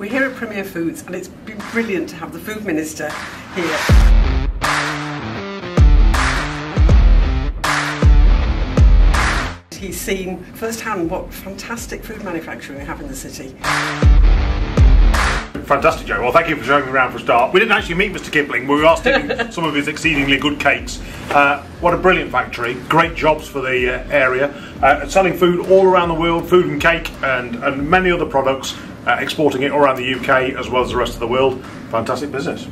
We're here at Premier Foods and it's been brilliant to have the Food Minister here. He's seen firsthand what fantastic food manufacturing we have in the city. Fantastic, Jo. Well, thank you for showing me around for a start. We didn't actually meet Mr. Kipling, we were asked to some of his exceedingly good cakes. Uh, what a brilliant factory. Great jobs for the uh, area. Uh, selling food all around the world, food and cake, and, and many other products, uh, exporting it around the UK as well as the rest of the world. Fantastic business.